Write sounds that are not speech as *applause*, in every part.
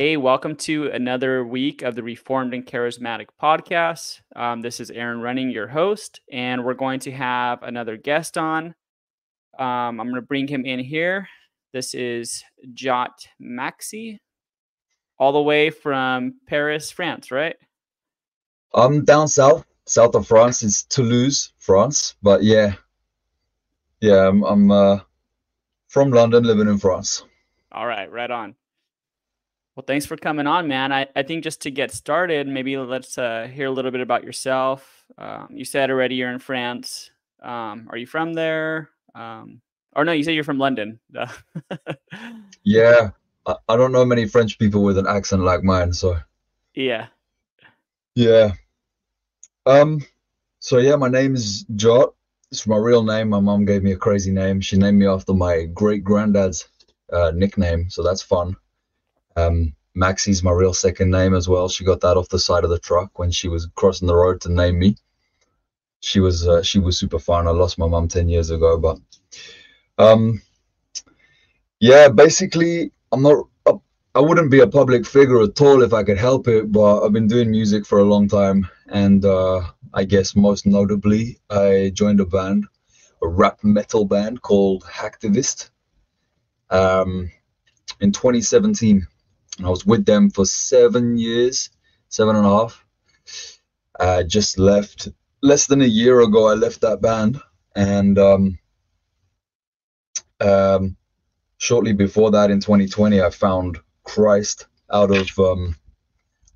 Hey, welcome to another week of the Reformed and Charismatic podcast. Um, this is Aaron Running, your host, and we're going to have another guest on. Um, I'm going to bring him in here. This is Jot Maxi, all the way from Paris, France, right? I'm down south, south of France. It's Toulouse, France. But yeah, yeah, I'm, I'm uh, from London, living in France. All right, right on. Well, thanks for coming on, man. I, I think just to get started, maybe let's uh, hear a little bit about yourself. Um, you said already you're in France. Um, are you from there? Um, or no, you said you're from London. *laughs* yeah, I, I don't know many French people with an accent like mine, so yeah, yeah. Um, so yeah, my name is Jot. It's my real name. My mom gave me a crazy name. She named me after my great granddad's uh, nickname, so that's fun. Um, Maxi's my real second name as well. She got that off the side of the truck when she was crossing the road to name me. She was uh, she was super fun. I lost my mom ten years ago, but um, yeah, basically, I'm not. I wouldn't be a public figure at all if I could help it, but I've been doing music for a long time, and uh, I guess most notably, I joined a band, a rap metal band called Hacktivist, um, in 2017 and I was with them for seven years, seven and a half. I just left less than a year ago. I left that band, and um, um, shortly before that, in 2020, I found Christ out of, um,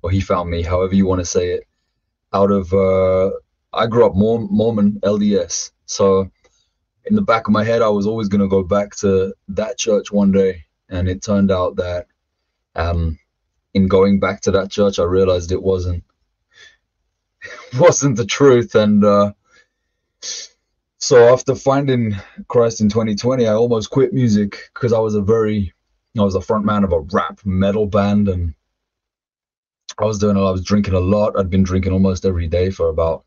or he found me, however you want to say it, out of. Uh, I grew up Mormon LDS, so in the back of my head, I was always going to go back to that church one day, and it turned out that um, in going back to that church, I realized it wasn't *laughs* wasn't the truth, and uh, so after finding Christ in 2020, I almost quit music because I was a very I was a front man of a rap metal band, and I was doing a lot. I was drinking a lot. I'd been drinking almost every day for about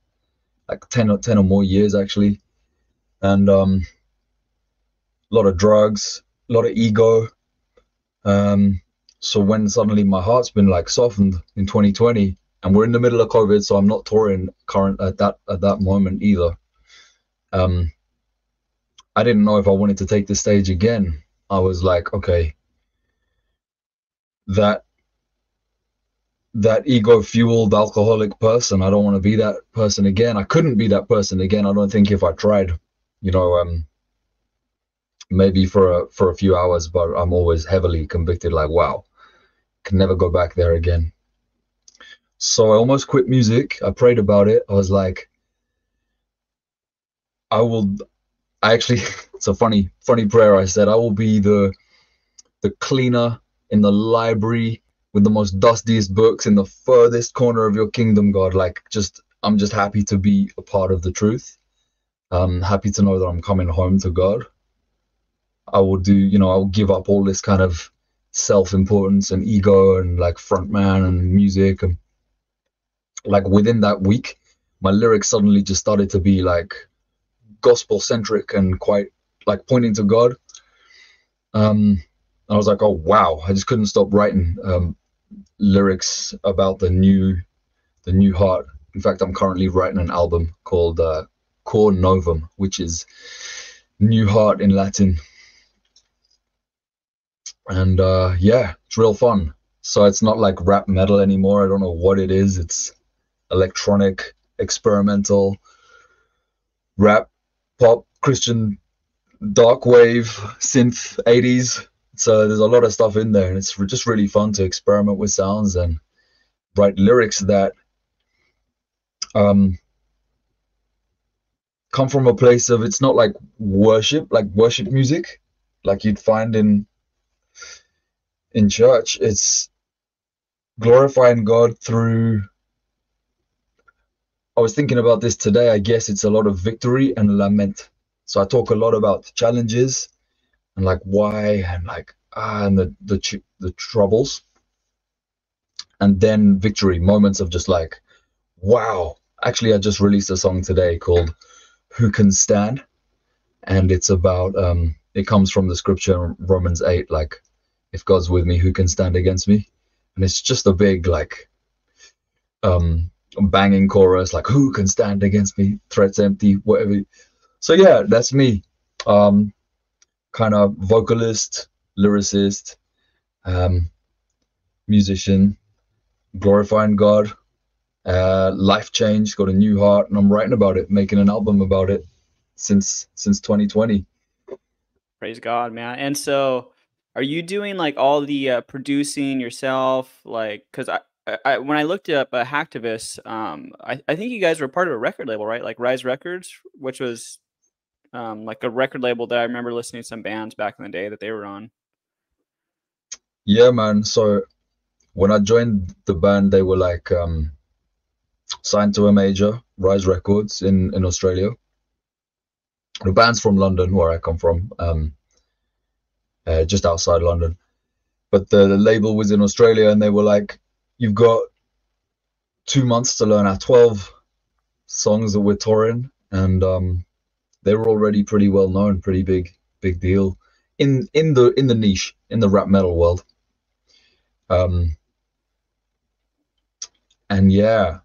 like 10 or 10 or more years actually, and um, a lot of drugs, a lot of ego. Um, so when suddenly my heart's been like softened in 2020, and we're in the middle of COVID, so I'm not touring current at that at that moment either. Um, I didn't know if I wanted to take the stage again. I was like, okay, that that ego fueled alcoholic person. I don't want to be that person again. I couldn't be that person again. I don't think if I tried, you know, um, maybe for a for a few hours, but I'm always heavily convicted. Like, wow, can never go back there again. So I almost quit music. I prayed about it. I was like, I will. I actually, *laughs* it's a funny funny prayer. I said, I will be the the cleaner in the library with the most dustiest books in the furthest corner of your kingdom, God. Like, just I'm just happy to be a part of the truth. I'm happy to know that I'm coming home to God. I will do, you know, I'll give up all this kind of self-importance and ego and like frontman and music and like within that week my lyrics suddenly just started to be like gospel centric and quite like pointing to god. Um i was like oh wow. I just couldn't stop writing um lyrics about the new the new heart. In fact i'm currently writing an album called uh cor novum which is new heart in latin and uh, yeah, it's real fun. So it's not like rap metal anymore. I don't know what it is. It's electronic, experimental, rap, pop, Christian, dark wave, synth, 80s. So there's a lot of stuff in there, and it's just really fun to experiment with sounds and write lyrics that um, come from a place of it's not like worship, like worship music, like you'd find in in church. It's glorifying God through. I was thinking about this today. I guess it's a lot of victory and lament. So I talk a lot about challenges and like why and like ah and the the the troubles, and then victory moments of just like wow. Actually, I just released a song today called "Who Can Stand," and it's about um, it comes from the scripture Romans eight, like if God's with me, who can stand against me? and it's just a big like um banging chorus like who can stand against me? Threats empty whatever. So yeah that's me. Um kind of vocalist lyricist um musician glorifying god uh life change got a new heart and i'm writing about it making an album about it since since 2020 praise god man. And so are you doing like all the uh, producing yourself? Like because I, I when i looked up uh, hacktivist um I, I think you guys were part of a record label right? Like rise records which was um like a record label that i remember listening to some bands back in the day that they were on. Yeah man. So when i joined the band they were like um signed to a major rise records in in australia. The band's from london where i come from. Um uh, just outside london. But the, the label was in australia and they were like you've got two months to learn our 12 songs that we're touring. And um they were already pretty well known pretty big big deal in in the in the niche in the rap metal world. Um and yeah.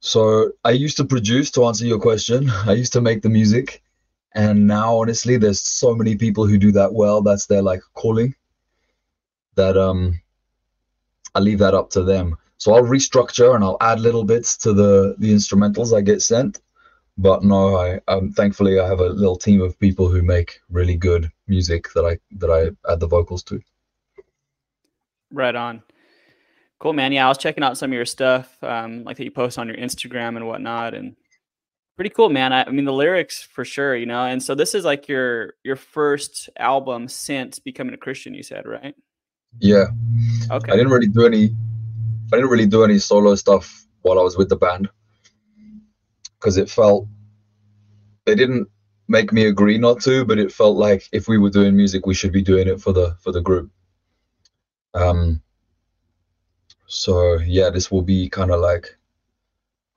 So i used to produce to answer your question *laughs* i used to make the music and now honestly there's so many people who do that well that's their like calling that um i leave that up to them. So i'll restructure and i'll add little bits to the the instrumentals i get sent. But no i um thankfully i have a little team of people who make really good music that i that i add the vocals to. Right on. Cool man. Yeah i was checking out some of your stuff um like that you post on your instagram and whatnot and pretty cool man. I, I, mean the lyrics for sure you know and so this is like your your first album since becoming a christian you said right? Yeah. Okay. i didn't really do any i didn't really do any solo stuff while i was with the band. Because it felt they didn't make me agree not to but it felt like if we were doing music we should be doing it for the for the group. Um so yeah this will be kind of like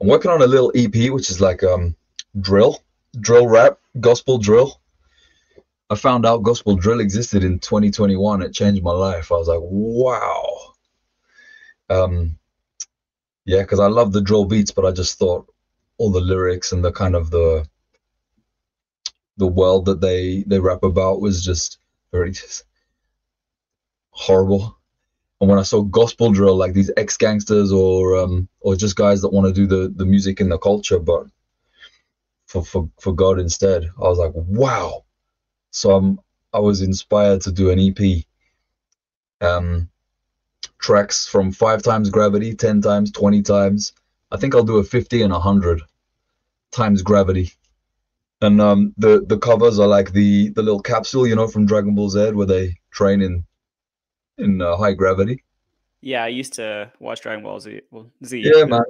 I'm working on a little EP, which is like um drill, drill rap, gospel drill. I found out gospel drill existed in 2021. It changed my life. I was like, wow. Um, yeah, because I love the drill beats, but I just thought all the lyrics and the kind of the the world that they they rap about was just very just horrible. And when I saw gospel drill, like these ex gangsters or um, or just guys that want to do the the music and the culture, but for for for God instead, I was like, wow. So I'm I was inspired to do an EP. Um, tracks from five times gravity, ten times, twenty times. I think I'll do a fifty and a hundred times gravity. And um, the the covers are like the the little capsule, you know, from Dragon Ball Z, where they train in in uh, high gravity. Yeah, I used to watch Dragon Ball Z. Well, Z. Yeah, man.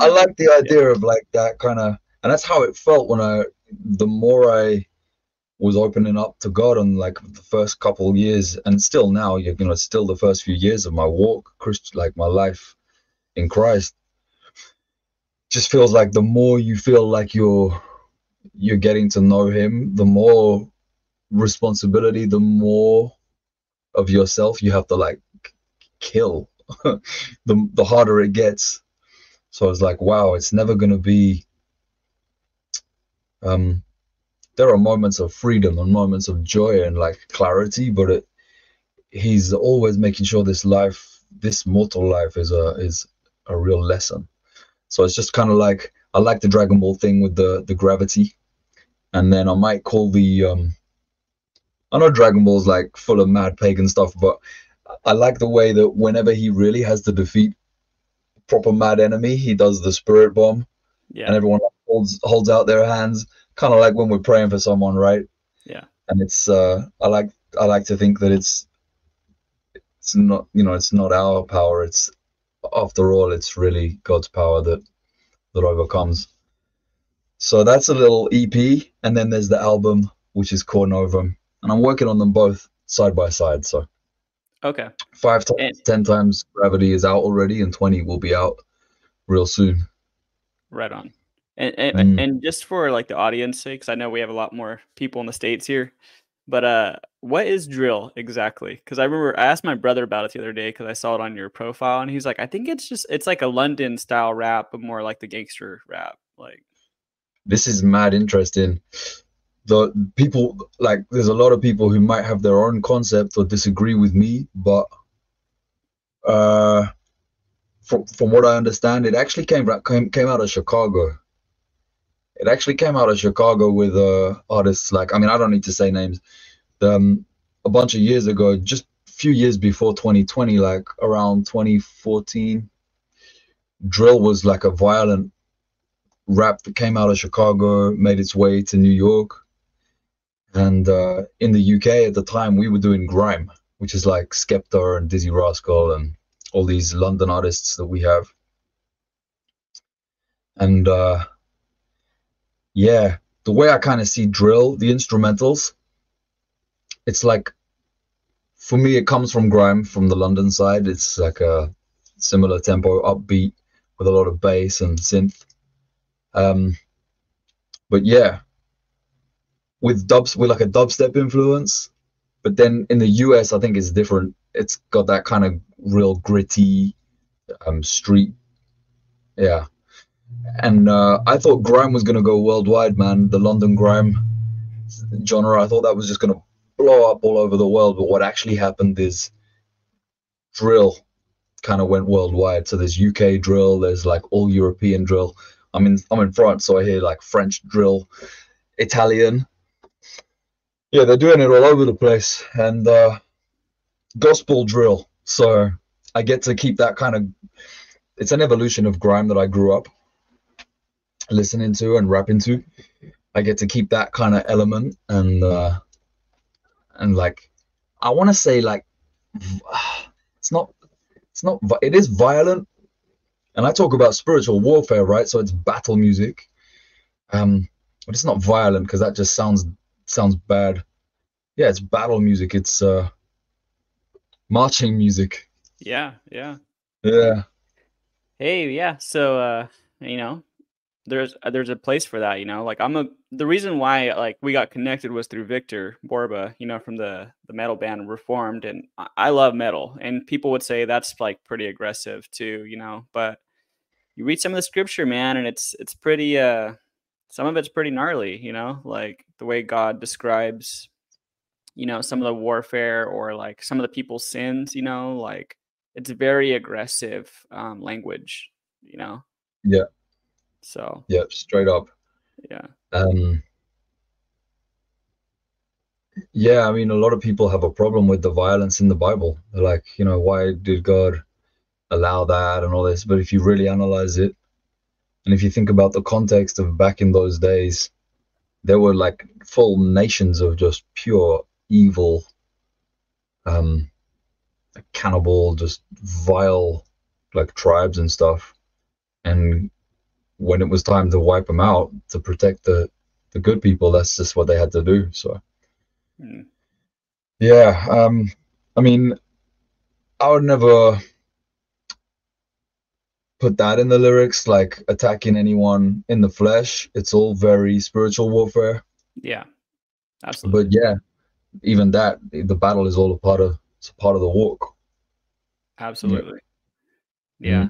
I *laughs* like the idea yeah. of like that kind of, and that's how it felt when I. The more I was opening up to God on like the first couple years, and still now, you know, still the first few years of my walk, Christ, like my life in Christ, just feels like the more you feel like you're you're getting to know Him, the more responsibility, the more of yourself you have to like kill. *laughs* The the harder it gets. So it's like wow it's never going to be um there are moments of freedom and moments of joy and like clarity but it he's always making sure this life this mortal life is a is a real lesson. So it's just kind of like i like the dragon ball thing with the the gravity. And then i might call the um I know Dragon Ball's like full of mad pagan stuff, but I like the way that whenever he really has to defeat proper mad enemy, he does the spirit bomb. Yeah. And everyone holds holds out their hands, kind of like when we're praying for someone, right? Yeah. And it's uh I like I like to think that it's it's not you know it's not our power. It's after all it's really God's power that that overcomes. So that's a little EP, and then there's the album which is Cor Novum and I'm working on them both side by side. So okay, five times, and, ten times gravity is out already, and twenty will be out real soon. Right on. And and, mm. and just for like the audience sake, because I know we have a lot more people in the states here, But uh, what is drill exactly? Because I remember I asked my brother about it the other day because I saw it on your profile, and he's like, I think it's just it's like a London style rap, but more like the gangster rap. Like this is mad interesting. The people like there's a lot of people who might have their own concept or disagree with me, but uh, from from what I understand, it actually came came came out of Chicago. It actually came out of Chicago with uh, artists like I mean I don't need to say names. Um, a bunch of years ago, just a few years before 2020, like around 2014, drill was like a violent rap that came out of Chicago, made its way to New York, and uh, in the UK at the time we were doing grime, which is like Skepta and Dizzee Rascal and all these London artists that we have. And uh, yeah, the way I kind of see drill, the instrumentals, it's like for me it comes from grime from the London side. It's like a similar tempo, upbeat with a lot of bass and synth. Um, but yeah, with dubs with like a dubstep influence. But then in the US, I think it's different. It's got that kind of real gritty um, street. Yeah and uh, I thought grime was gonna go worldwide, man. The London grime genre, I thought that was just gonna blow up all over the world. But what actually happened is drill kind of went worldwide. So there's UK drill, there's like all European drill. I'm in I'm in France, so I hear like French drill, Italian. Yeah, they're doing it all over the place, and uh, gospel drill. So I get to keep that kind of. It's an evolution of grime that I grew up listening to and rapping to. I get to keep that kind of element and uh and like I want to say like *sighs* it's not it's not it is violent and I talk about spiritual warfare right so it's battle music um but it's not violent because that just sounds sounds bad. Yeah it's battle music. It's uh marching music. Yeah yeah. Yeah. Hey yeah so uh you know there's uh, there's a place for that, you know. Like I'm a the reason why like we got connected was through Victor Borba, you know, from the the metal band Reformed, and I love metal, and people would say that's like pretty aggressive too, you know. But you read some of the scripture, man, and it's it's pretty uh some of it's pretty gnarly, you know, like the way God describes, you know, some of the warfare or like some of the people's sins, you know, like it's very aggressive um, language, you know. Yeah. So Yeah, straight up. yeah, Um, yeah, I mean, a lot of people have a problem with the violence in the Bible. They're like, you know, why did God allow that and all this? But if you really analyze it, and if you think about the context of back in those days, there were like full nations of just pure evil, um, cannibal, just vile, like tribes and stuff. And when it was time to wipe them out to protect the the good people, that's just what they had to do. So, Hmm. yeah, um, I mean, I would never put that in the lyrics, like attacking anyone in the flesh. It's all very spiritual warfare. yeah, absolutely. But yeah, even that, the battle is all a part of it's a part of the walk. Absolutely. Yeah.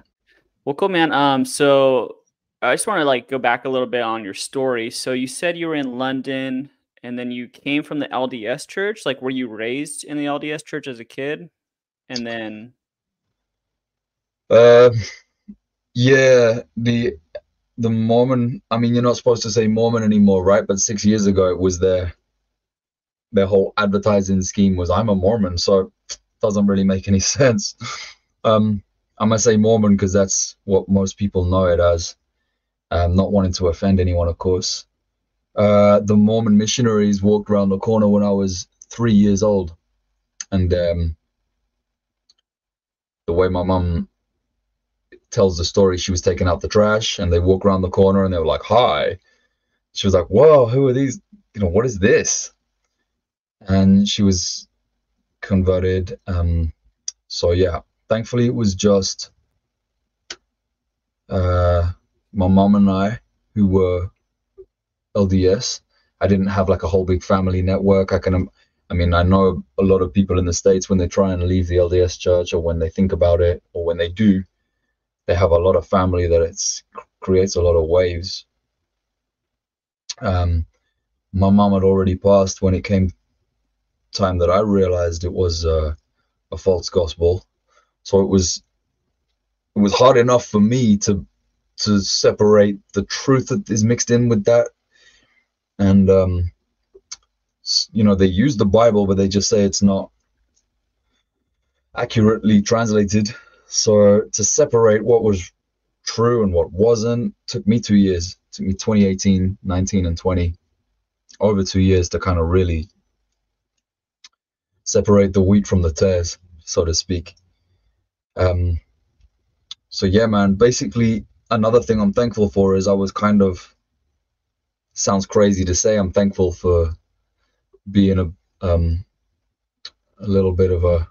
Well, cool, man. Um, so I just want to like go back a little bit on your story. So you said you were in London and then you came from the LDS church. Like, were you raised in the LDS church as a kid? And then, Um, yeah, the the Mormon. I mean, you're not supposed to say Mormon anymore, right? But six years ago, it was their their whole advertising scheme was I'm a Mormon, so it doesn't really make any *laughs* sense. Um, I'm gonna say Mormon because that's what most people know it as. Um, not wanting to offend anyone, of course. Uh, the Mormon missionaries walked around the corner when I was three years old, and um, the way my mum tells the story, she was taking out the trash, and they walk around the corner, and they were like, "Hi." She was like, "Whoa, who are these? You know, what is this?" And she was converted. Um, so yeah, thankfully it was just uh, my mom and I who were LDS. I didn't have like a whole big family network. I can, I mean, I know a lot of people in the States when they try and leave the LDS church or when they think about it or when they do, they have a lot of family that it creates a lot of waves. Um, my mom had already passed when it came time that I realized it was uh, a false gospel. So it was it was hard enough for me to to separate the truth that is mixed in with that, and um, you know they use the Bible, but they just say it's not accurately translated. So to separate what was true and what wasn't took me two years. It took me 2018, 19, and 20 over two years to kind of really separate the wheat from the tares, so to speak. Um, so yeah, man. Basically, another thing I'm thankful for is I was kind of sounds crazy to say. I'm thankful for being a um, a little bit of a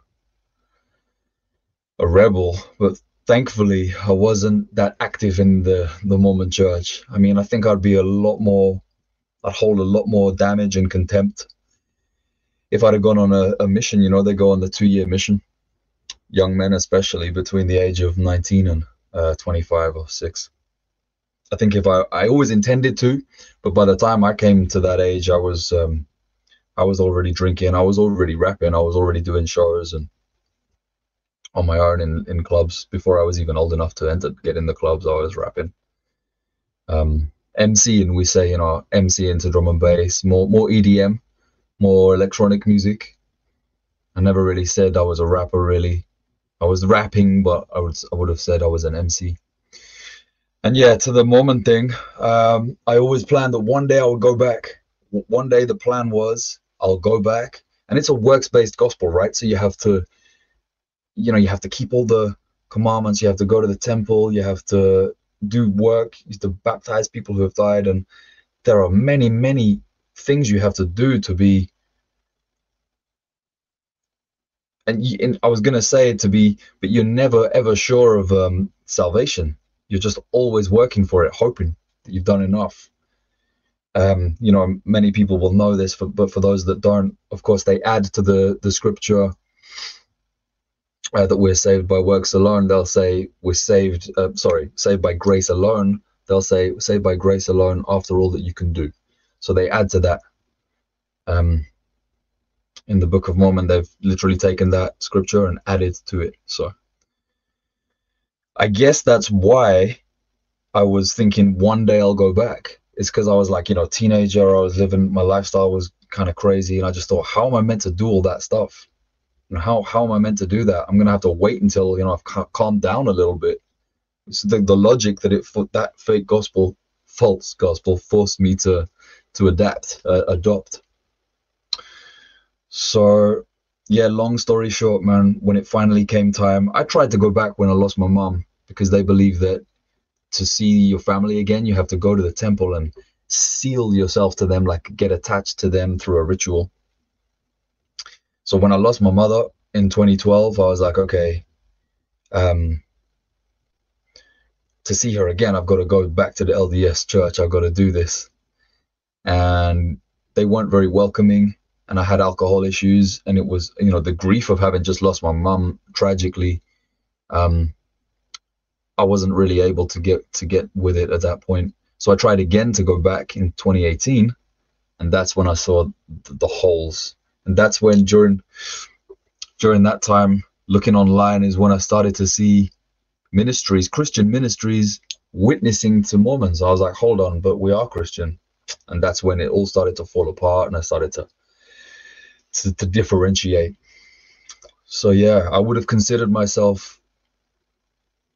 a rebel, but thankfully I wasn't that active in the the Mormon church. I mean, I think I'd be a lot more, I'd hold a lot more damage and contempt if I'd have gone on a, a mission. You know, they go on the two year mission, young men especially between the age of 19 and uh, 25 or six. I think if I I always intended to, but by the time I came to that age, I was um, I was already drinking, I was already rapping, I was already doing shows and on my own in, in clubs before I was even old enough to enter get in the clubs. I was rapping. Um, MC and we say you know MC into drum and bass, more more EDM, more electronic music. I never really said I was a rapper really. I was rapping, but I would I would have said I was an MC. And yeah, to the Mormon thing, um, I always planned that one day I would go back. One day the plan was I'll go back, and it's a works-based gospel, right? So you have to you know you have to keep all the commandments you have to go to the temple you have to do work you have to baptize people who have died and there are many many things you have to do to be and, you, and i was going to say it to be but you're never ever sure of um, salvation. You're just always working for it hoping that you've done enough. Um, you know many people will know this for, but for those that don't of course they add to the the scripture uh, that we're saved by works alone, they'll say we're saved. Uh, sorry, saved by grace alone. They'll say saved by grace alone after all that you can do. So they add to that. Um, in the Book of Mormon, they've literally taken that scripture and added to it. So I guess that's why I was thinking one day I'll go back. It's because I was like, you know, teenager. I was living my lifestyle was kind of crazy, and I just thought, how am I meant to do all that stuff? How how am I meant to do that? I'm gonna have to wait until you know I've ca- calmed down a little bit. It's the the logic that it that fake gospel, false gospel, forced me to to adapt, uh, adopt. So yeah, long story short, man, when it finally came time, I tried to go back when I lost my mom because they believe that to see your family again, you have to go to the temple and seal yourself to them, like get attached to them through a ritual. So when I lost my mother in 2012, I was like, okay, um, to see her again, I've got to go back to the LDS church. I've got to do this. And they weren't very welcoming. And I had alcohol issues. And it was, you know, the grief of having just lost my mum tragically. Um, I wasn't really able to get to get with it at that point. So I tried again to go back in 2018, and that's when I saw the, the holes and that's when during during that time looking online is when i started to see ministries christian ministries witnessing to mormons. I was like hold on but we are christian. And that's when it all started to fall apart and i started to to, to differentiate. So yeah i would have considered myself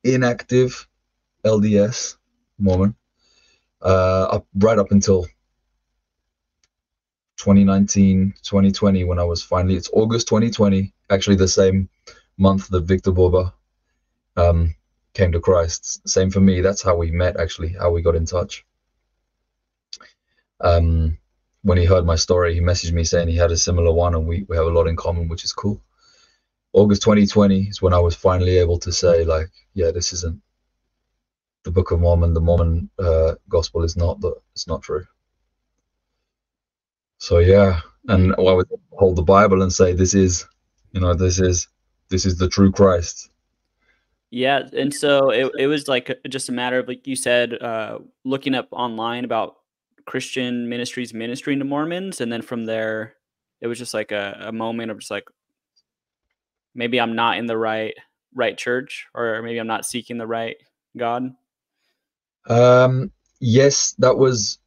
inactive lds mormon uh up, right up until 2019, 2020, when I was finally, it's August 2020, actually the same month that Victor Borba um, came to Christ. Same for me. That's how we met, actually, how we got in touch. Um, when he heard my story, he messaged me saying he had a similar one and we, we have a lot in common, which is cool. August 2020 is when I was finally able to say, like, yeah, this isn't the Book of Mormon. The Mormon uh, gospel is not the, it's not true. So yeah, and I would hold the Bible and say, "This is, you know, this is, this is the true Christ." Yeah, and so it it was like just a matter of like you said, uh, looking up online about Christian ministries ministering to Mormons, and then from there, it was just like a, a moment of just like maybe I'm not in the right right church, or maybe I'm not seeking the right God. Um, yes, that was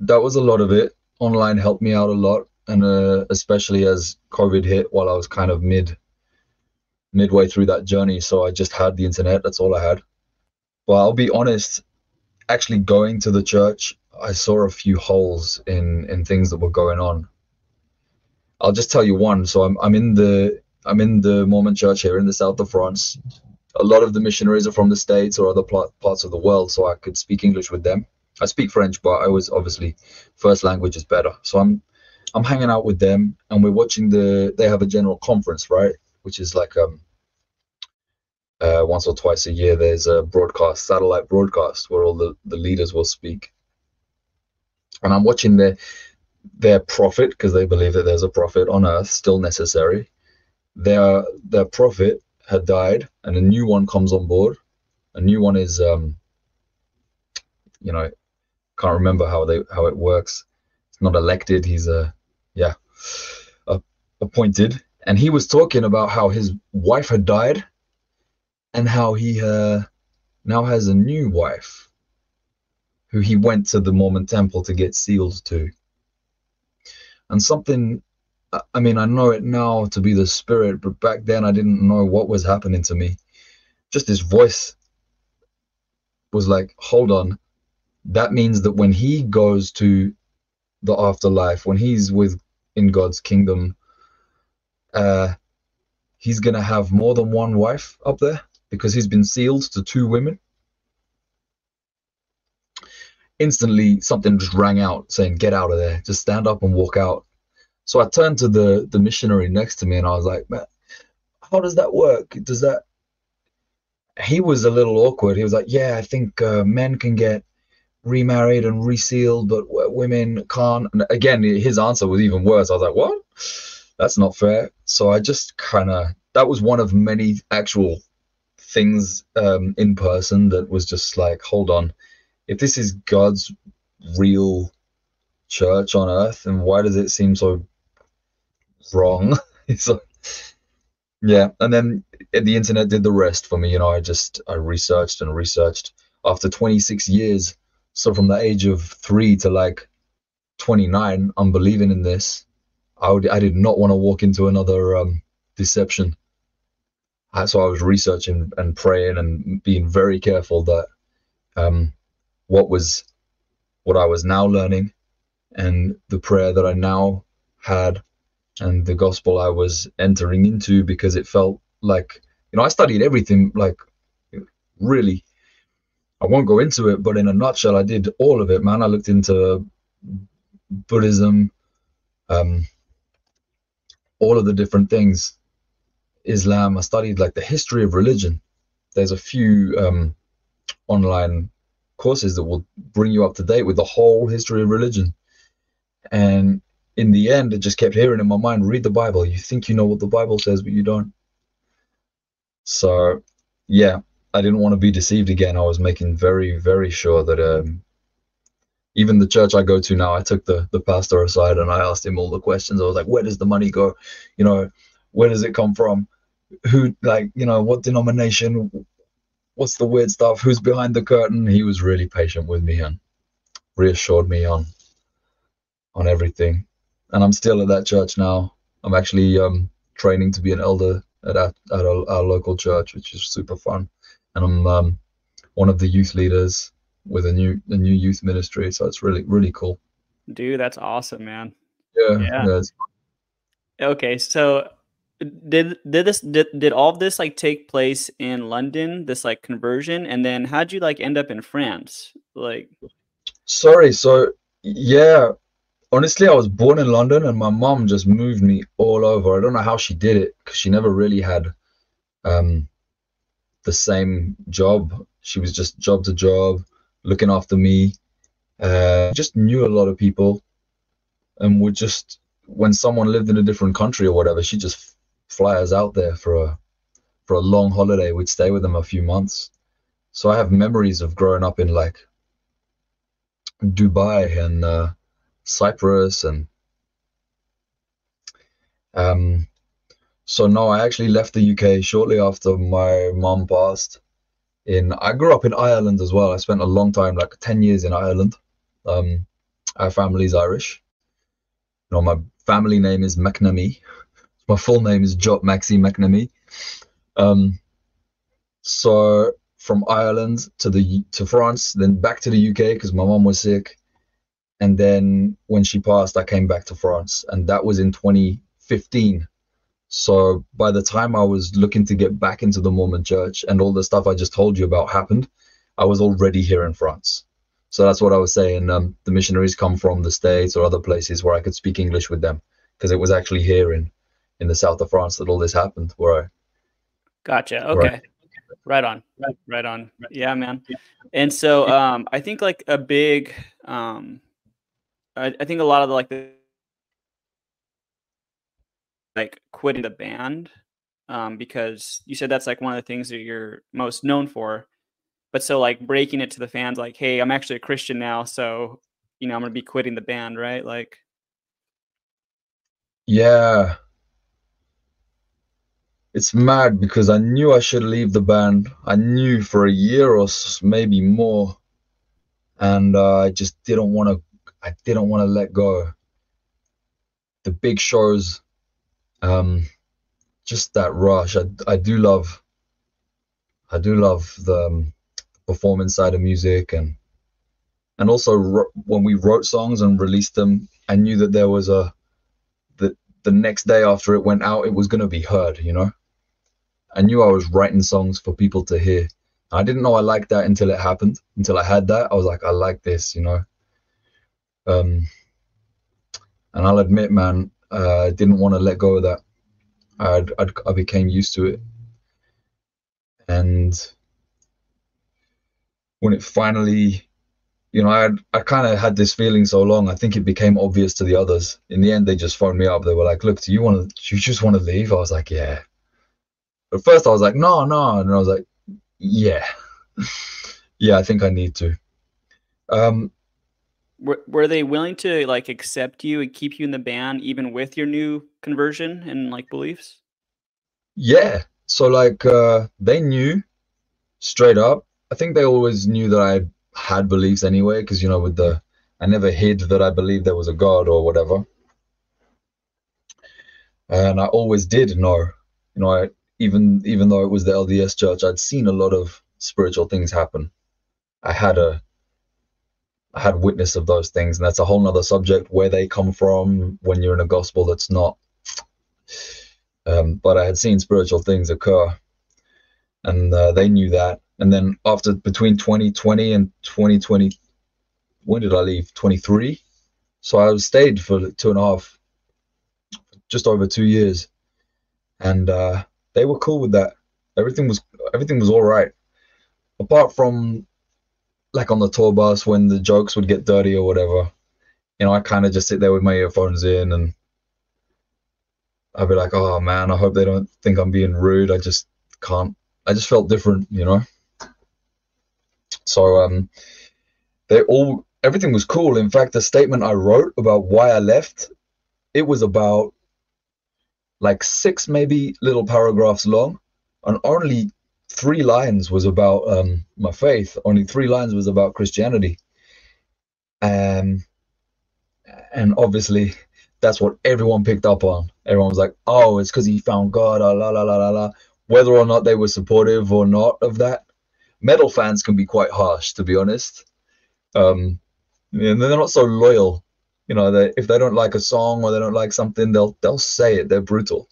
that was a lot of it. Online helped me out a lot, and uh, especially as COVID hit while I was kind of mid midway through that journey. So I just had the internet. That's all I had. Well, I'll be honest, actually going to the church, I saw a few holes in in things that were going on. I'll just tell you one. So I'm I'm in the I'm in the Mormon church here in the south of France. A lot of the missionaries are from the states or other pl- parts of the world, so I could speak English with them. I speak French, but I was obviously first language is better. So I'm I'm hanging out with them, and we're watching the. They have a general conference, right? Which is like um uh, once or twice a year. There's a broadcast, satellite broadcast, where all the the leaders will speak. And I'm watching their their prophet because they believe that there's a prophet on earth still necessary. Their their prophet had died, and a new one comes on board. A new one is um you know can't remember how they how it works. He's not elected. He's a yeah a, appointed, and he was talking about how his wife had died, and how he uh, now has a new wife, who he went to the Mormon temple to get sealed to. And something, I mean, I know it now to be the spirit, but back then I didn't know what was happening to me. Just this voice was like, hold on, that means that when he goes to the afterlife, when he's with in God's kingdom, uh, he's gonna have more than one wife up there because he's been sealed to two women. Instantly, something just rang out saying, "Get out of there! Just stand up and walk out." So I turned to the the missionary next to me and I was like, "Man, how does that work? Does that?" He was a little awkward. He was like, "Yeah, I think uh, men can get." Remarried and resealed, but women can't. And again, his answer was even worse. I was like, what? That's not fair. So I just kind of, that was one of many actual things um, in person that was just like, hold on. If this is God's real church on earth, and why does it seem so wrong? *laughs* it's like, yeah. And then the internet did the rest for me. You know, I just, I researched and researched. After 26 years, so from the age of three to like 29, I'm believing in this. I would, I did not want to walk into another um, deception. So I was researching and praying and being very careful that um, what was what I was now learning and the prayer that I now had and the gospel I was entering into because it felt like you know I studied everything like really I won't go into it, but in a nutshell, I did all of it, man. I looked into Buddhism, um, all of the different things, Islam. I studied like the history of religion. There's a few um, online courses that will bring you up to date with the whole history of religion. And in the end, it just kept hearing in my mind, read the Bible. You think you know what the Bible says, but you don't. So, yeah, I didn't want to be deceived again. I was making very, very sure that um, even the church I go to now, I took the the pastor aside and I asked him all the questions. I was like, "Where does the money go? You know, where does it come from? Who, like, you know, what denomination? What's the weird stuff? Who's behind the curtain?" He was really patient with me and reassured me on on everything. And I'm still at that church now. I'm actually um, training to be an elder at our, at our, our local church, which is super fun and I'm um, one of the youth leaders with a new a new youth ministry. So it's really really cool. Dude, that's awesome, man. Yeah. yeah. yeah okay, so did did this did, did all of this like take place in London? This like conversion, and then how'd you like end up in France? Like, sorry, so yeah. Honestly, I was born in London, and my mom just moved me all over. I don't know how she did it because she never really had um, the same job. She was just job to job, looking after me. Uh, just knew a lot of people. and would just when someone lived in a different country or whatever, she'd just fly us out there for a for a long holiday. We'd stay with them a few months. So I have memories of growing up in like Dubai and uh, Cyprus and um, so no, I actually left the UK shortly after my mom passed. In I grew up in Ireland as well. I spent a long time, like ten years in Ireland. Um, our family's Irish. You know, my family name is McNamee. *laughs* My full name is Jot Maxi McNamee. Um, so from Ireland to the to France, then back to the UK because my mom was sick, and then when she passed, I came back to France, and that was in 2015. So by the time I was looking to get back into the Mormon church and all the stuff I just told you about happened, I was already here in France. So that's what I was saying. Um, the missionaries come from the States or other places where I could speak English with them because it was actually here in, in the south of France that all this happened where I. Gotcha. Okay. I, right on. Right, right on. Yeah, man. And so um, I think like a big, um, I, I think a lot of the, like the like quitting the band um, because you said that's like one of the things that you're most known for. But so like breaking it to the fans, like, hey, I'm actually a Christian now, so you know I'm gonna be quitting the band, right? Like, yeah, it's mad because I knew I should leave the band. I knew for a year or maybe more, and uh, I just didn't want to. I didn't want to let go. The big shows um, just that rush. I, I do love, I do love the um, performance side of music and, and also when we wrote songs and released them, I knew that there was a, that the next day after it went out, it was going to be heard, you know? I knew I was writing songs for people to hear. I didn't know I liked that until it happened. Until I had that, I was like, I like this, you know. Um, and I'll admit, man, uh, didn't want to let go of that. I'd, I'd, I became used to it, and when it finally, you know, I I kind of had this feeling so long. I think it became obvious to the others. In the end, they just phoned me up. They were like, "Look, do you want to? You just want to leave?" I was like, "Yeah." At first, I was like, "No, no," and I was like, "Yeah, *laughs* yeah, I think I need to." Um, were, were they willing to like accept you and keep you in the band even with your new conversion and like beliefs? Yeah. So like uh they knew straight up. I think they always knew that i had beliefs anyway because you know with the i never hid that i believed there was a god or whatever. And i always did know. You know i even even though it was the lds church i'd seen a lot of spiritual things happen. I had a Had witness of those things, and that's a whole nother subject where they come from when you're in a gospel that's not. Um, but I had seen spiritual things occur, and uh, they knew that. And then after between 2020 and 2020, when did I leave? 23. So I stayed for two and a half, just over two years, and uh, they were cool with that. Everything was everything was all right, apart from like on the tour bus when the jokes would get dirty or whatever, you know, I kind of just sit there with my earphones in and I'd be like, oh man, I hope they don't think I'm being rude. I just can't. I just felt different, you know. So um, they all everything was cool. In fact, the statement I wrote about why I left, it was about like six maybe little paragraphs long, and only three lines was about um, my faith. Only three lines was about Christianity. Um, and obviously, that's what everyone picked up on. Everyone was like, "Oh, it's because he found God." La la la la la. Whether or not they were supportive or not of that, metal fans can be quite harsh, to be honest. Um, and they're not so loyal. You know, they, if they don't like a song or they don't like something, they'll they'll say it. They're brutal.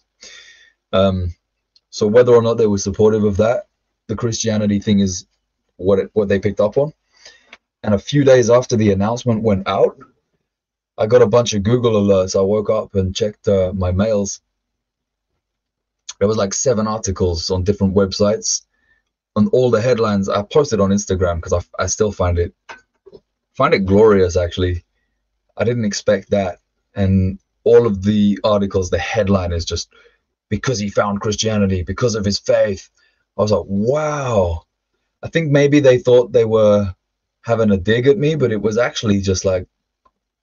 Um, so whether or not they were supportive of that, the Christianity thing is what it, what they picked up on. And a few days after the announcement went out, I got a bunch of Google alerts. I woke up and checked uh, my mails. There was like seven articles on different websites, and all the headlines I posted on Instagram because I, I still find it find it glorious. Actually, I didn't expect that, and all of the articles, the headline is just because he found Christianity, because of his faith. I was like, wow. I think maybe they thought they were having a dig at me, but it was actually just like,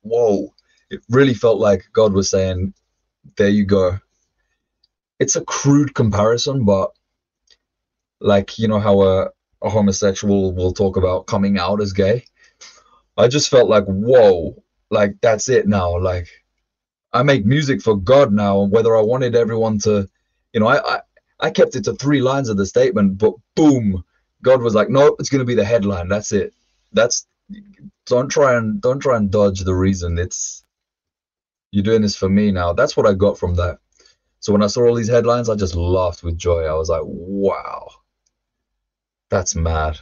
whoa. It really felt like God was saying, there you go. It's a crude comparison, but like, you know, how a, a homosexual will talk about coming out as gay. I just felt like, whoa, like that's it now. Like I make music for God now, and whether I wanted everyone to, you know, I, I I kept it to three lines of the statement, but boom, God was like, no, it's gonna be the headline. That's it. That's don't try and don't try and dodge the reason. It's you're doing this for me now. That's what I got from that. So when I saw all these headlines, I just laughed with joy. I was like, wow, that's mad.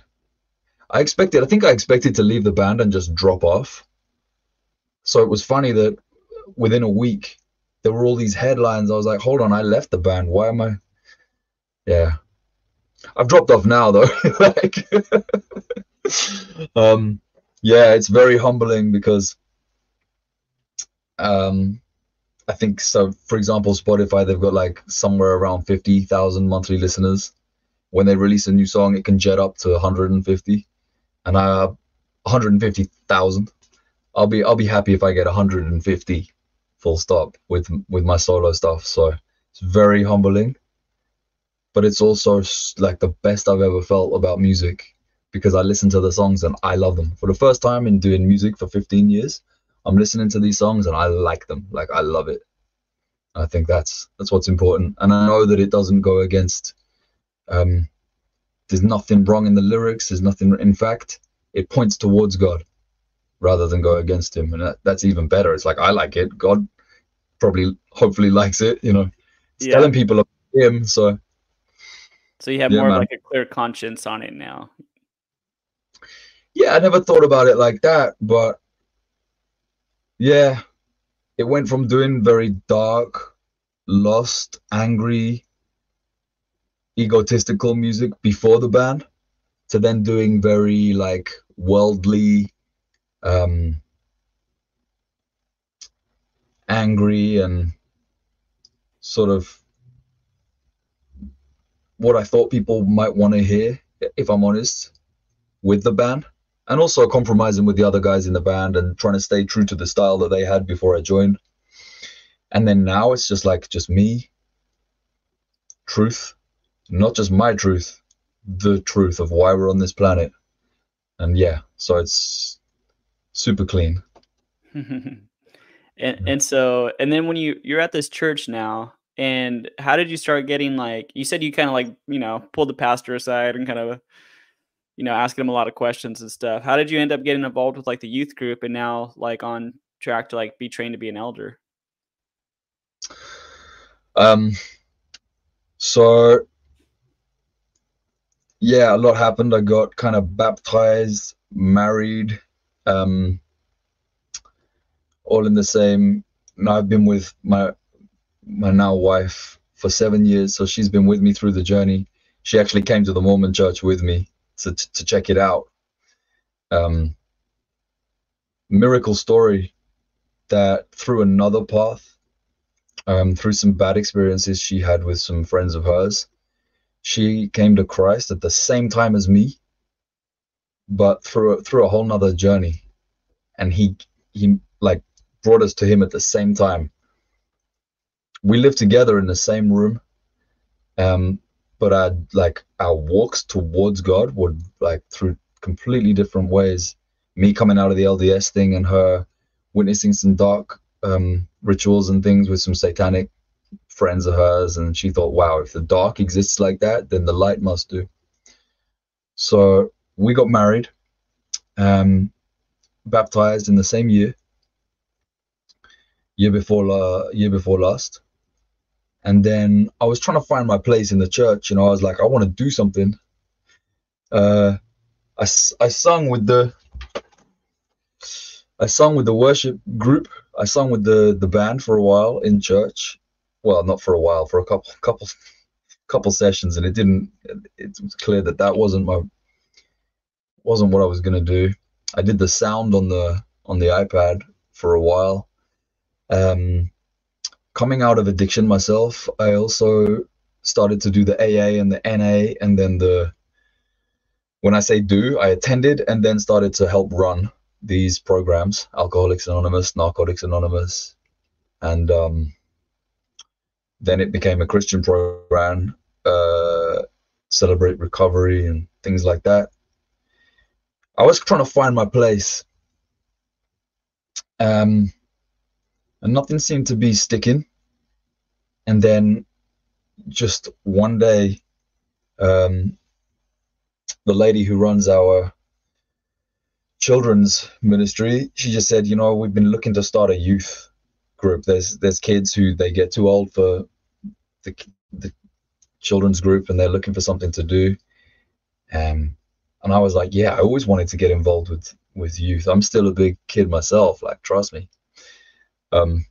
I expected, I think I expected to leave the band and just drop off. So it was funny that within a week, there were all these headlines. I was like, hold on, I left the band. Why am I? Yeah. I've dropped off now though. *laughs* like, *laughs* um, yeah, it's very humbling because um, I think so. For example, Spotify, they've got like somewhere around 50,000 monthly listeners. When they release a new song, it can jet up to 150 and I have 150,000. I'll be I'll be happy if I get 150 full stop with with my solo stuff. So it's very humbling, but it's also like the best I've ever felt about music because I listen to the songs and I love them. For the first time in doing music for 15 years, I'm listening to these songs and I like them. Like I love it. I think that's that's what's important, and I know that it doesn't go against. Um, there's nothing wrong in the lyrics. There's nothing. In fact, it points towards God rather than go against Him, and that, that's even better. It's like I like it. God probably, hopefully, likes it. You know, it's yeah. telling people about Him. So, so you have yeah, more like a clear conscience on it now. Yeah, I never thought about it like that, but yeah, it went from doing very dark, lost, angry, egotistical music before the band to then doing very like worldly um angry and sort of what I thought people might want to hear, if I'm honest, with the band. And also compromising with the other guys in the band and trying to stay true to the style that they had before I joined. And then now it's just like just me, truth, not just my truth, the truth of why we're on this planet. And yeah, so it's super clean. *laughs* and and so and then when you you're at this church now, and how did you start getting like you said you kind of like you know pulled the pastor aside and kind of you know asking him a lot of questions and stuff. How did you end up getting involved with like the youth group and now like on track to like be trained to be an elder? Um so yeah, a lot happened. I got kind of baptized, married, um, all in the same. Now I've been with my my now wife for seven years, so she's been with me through the journey. She actually came to the Mormon church with me to to check it out. Um, miracle story that through another path, um, through some bad experiences she had with some friends of hers, she came to Christ at the same time as me, but through through a whole nother journey, and he he like brought us to him at the same time. We lived together in the same room, um, but our like our walks towards God were like through completely different ways. Me coming out of the LDS thing and her witnessing some dark um, rituals and things with some satanic friends of hers, and she thought, wow, if the dark exists like that, then the light must do. So we got married, um, baptized in the same year, year before year before last, and then I was trying to find my place in the church. You know, I was like, I want to do something. Uh, I I sung with the I sung with the worship group. I sung with the the band for a while in church, well, not for a while, for a couple couple *laughs* couple sessions, and it didn't. It was clear that that wasn't my wasn't what I was gonna do. I did the sound on the on the iPad for a while, Um, coming out of addiction myself, I also started to do the AA and the NA, and then the when I say do, I attended and then started to help run these programs: Alcoholics Anonymous, Narcotics Anonymous, and um, then it became a Christian program, uh, Celebrate Recovery, and things like that. I was trying to find my place, um, and nothing seemed to be sticking. And then, just one day, um, the lady who runs our children's ministry, she just said, you know, we've been looking to start a youth group. There's there's kids who they get too old for the the children's group and they're looking for something to do. Um, and I was like, yeah, I always wanted to get involved with with youth. I'm still a big kid myself, like trust me. Um,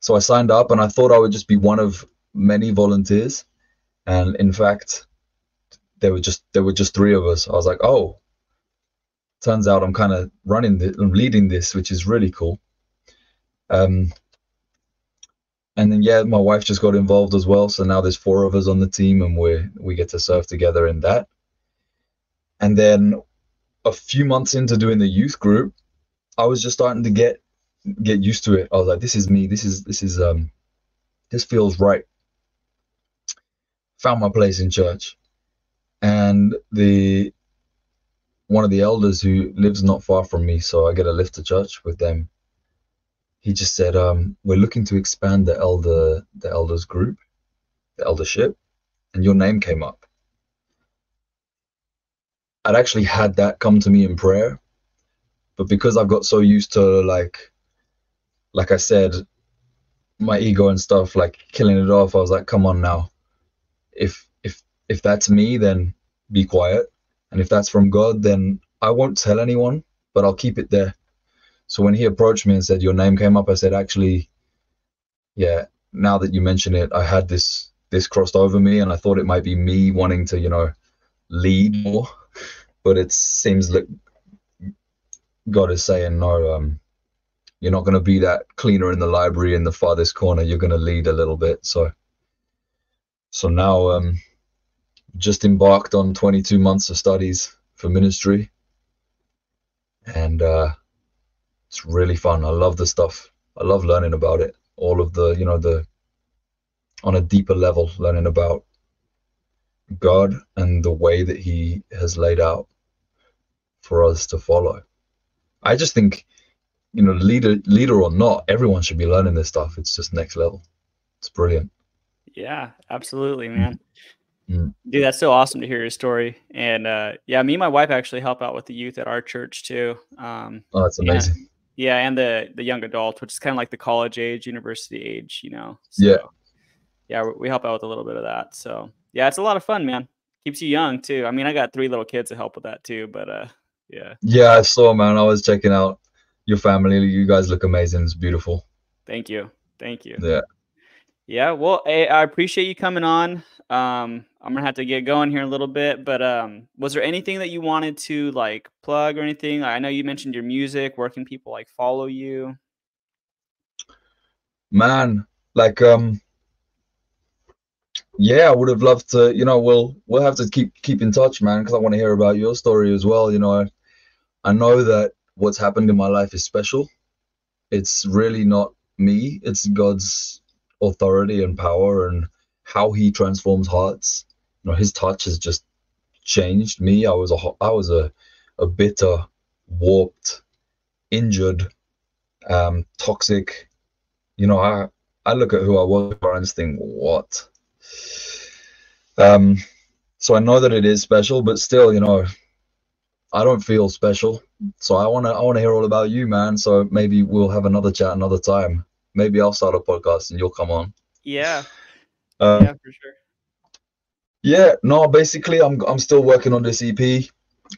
so I signed up and I thought I would just be one of many volunteers. And in fact, there were just there were just three of us. I was like, oh, turns out I'm kind of running the, I'm leading this, which is really cool. Um, and then yeah, my wife just got involved as well. So now there's four of us on the team, and we we get to serve together in that. And then a few months into doing the youth group, I was just starting to get get used to it. I was like, this is me. This is this is um this feels right. Found my place in church. And the one of the elders who lives not far from me, so I get a lift to church with them he just said, um, "We're looking to expand the elder the elders group, the eldership," and your name came up. I'd actually had that come to me in prayer, but because I've got so used to like, like I said, my ego and stuff, like killing it off, I was like, "Come on now, if if if that's me, then be quiet, and if that's from God, then I won't tell anyone, but I'll keep it there." So when he approached me and said your name came up, I said actually, yeah. Now that you mention it, I had this this crossed over me, and I thought it might be me wanting to, you know, lead more, but it seems like God is saying no. Um, you're not going to be that cleaner in the library in the farthest corner. You're going to lead a little bit. So, so now, um, just embarked on 22 months of studies for ministry, and uh, it's really fun. I love the stuff. I love learning about it. All of the, you know, the on a deeper level, learning about God and the way that He has laid out for us to follow. I just think, you know, leader leader or not, everyone should be learning this stuff. It's just next level. It's brilliant. Yeah, absolutely, man. Mm. Dude, that's so awesome to hear your story. And uh, yeah, me and my wife actually help out with the youth at our church too. Um, oh, that's amazing. Yeah, and the the young adult, which is kind of like the college age, university age, you know. So, yeah. Yeah, we help out with a little bit of that. So yeah, it's a lot of fun, man. Keeps you young too. I mean, I got three little kids to help with that too, but uh, yeah. Yeah, I saw, man. I was checking out your family. You guys look amazing. It's beautiful. Thank you. Thank you. Yeah. Yeah. Well, I, I appreciate you coming on. Um, I'm gonna have to get going here a little bit, but um, was there anything that you wanted to like plug or anything? I know you mentioned your music. Where can people like follow you? Man, like um, yeah, I would have loved to. You know, we'll we'll have to keep keep in touch, man, because I want to hear about your story as well. You know, I, I know that what's happened in my life is special. It's really not me. It's God's authority and power and how he transforms hearts. You know, his touch has just changed me. I was a I was a a bitter, warped, injured, um, toxic. You know, I I look at who I was and think, what? Um, so I know that it is special, but still, you know, I don't feel special. So I wanna I wanna hear all about you, man. So maybe we'll have another chat another time. Maybe I'll start a podcast and you'll come on. Yeah, uh, yeah, for sure. Yeah, no, basically, I'm I'm still working on this EP,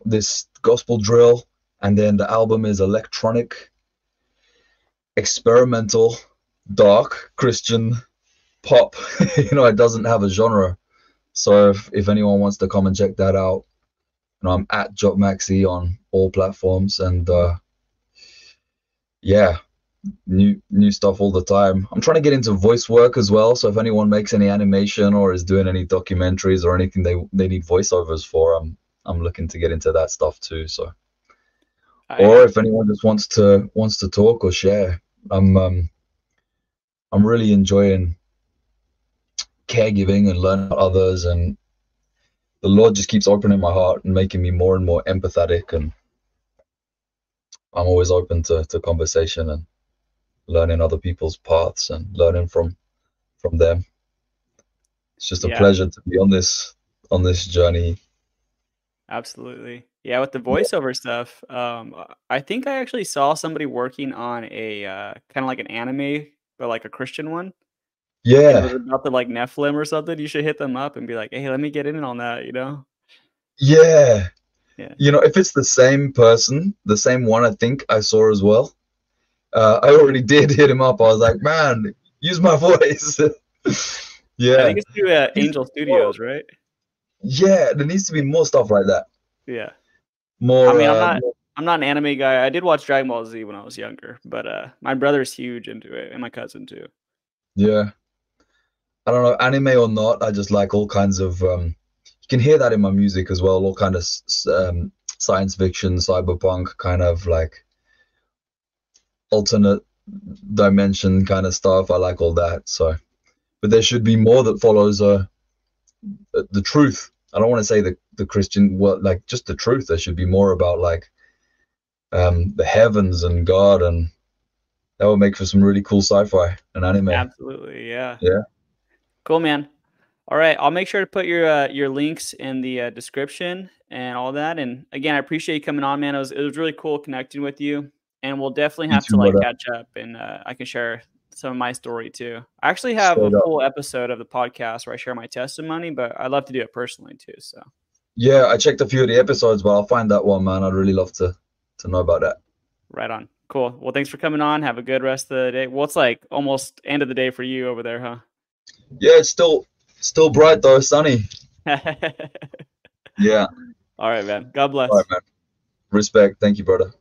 this gospel drill, and then the album is electronic, experimental, dark Christian pop. *laughs* you know, it doesn't have a genre. So if, if anyone wants to come and check that out, you know, I'm at Jot Maxi on all platforms, and uh, yeah, new new stuff all the time. I'm trying to get into voice work as well. So if anyone makes any animation or is doing any documentaries or anything they they need voiceovers for, I'm I'm looking to get into that stuff too. So or if anyone just wants to wants to talk or share, I'm um I'm really enjoying caregiving and learning about others and the Lord just keeps opening my heart and making me more and more empathetic and I'm always open to, to conversation and learning other people's paths and learning from from them. It's just a yeah. pleasure to be on this on this journey. Absolutely. Yeah, with the voiceover stuff, um, I think I actually saw somebody working on a uh, kind of like an anime, but like a Christian one. Yeah. About the like Nephilim or something. You should hit them up and be like, "Hey, let me get in on that." You know. Yeah. Yeah. You know, if it's the same person, the same one, I think I saw as well. Uh, I already *laughs* did hit him up. I was like, man, use my *laughs* voice. *laughs* yeah. I think it's through uh, Angel Studios, right? Yeah, there needs to be more stuff like that. Yeah. More. I mean, I'm uh, not. I'm not an anime guy. I did watch Dragon Ball Z when I was younger, but uh, my brother's huge into it, and my cousin too. Yeah. I don't know, anime or not. I just like all kinds of um, you can hear that in my music as well. All kind of um, science fiction, cyberpunk, kind of like alternate dimension kind of stuff. I like all that. So, but there should be more that follows uh, the truth. I don't want to say the the Christian, well, like just the truth. There should be more about like um, the heavens and God, and that would make for some really cool sci-fi and anime. Absolutely, yeah. Yeah. Cool, man. All right, I'll make sure to put your uh, your links in the uh, description and all that. And again, I appreciate you coming on, man. It was it was really cool connecting with you, and we'll definitely have to like catch up, and uh, I can share some of my story too. I actually have Straight a full up. episode of the podcast where I share my testimony, but I love to do it personally too. So yeah, I checked a few of the episodes, but I'll find that one, man. I'd really love to to know about that. Right on. Cool. Well, thanks for coming on. Have a good rest of the day. Well, it's like almost end of the day for you over there, huh? Yeah, it's still Still bright though, sunny. *laughs* yeah. All right, man. God bless. All right, man. Respect. Thank you, brother.